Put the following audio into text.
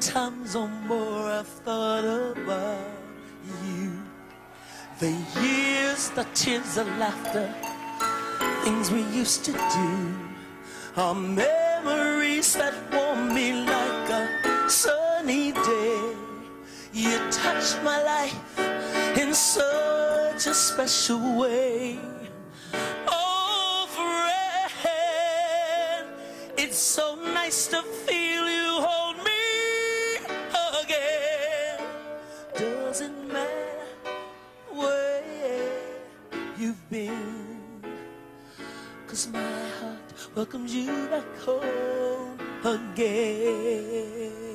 times or more I've thought about you. The years, the tears, the laughter, things we used to do are memories that warm me like a sunny day. You touched my life in such a special way. Oh, friend, it's so nice to feel Doesn't matter where you've been, cause my heart welcomes you back home again.